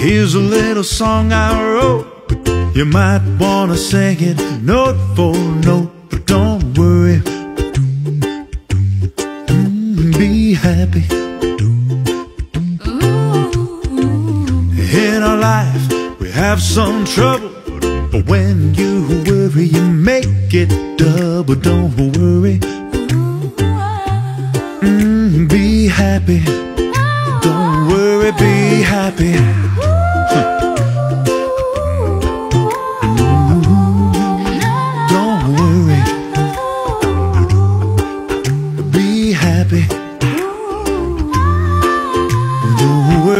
Here's a little song I wrote. You might wanna sing it note for note, but don't worry. Be happy. In our life, we have some trouble. But when you worry, you make it double. Don't worry. Mm, be happy. Don't worry, be happy.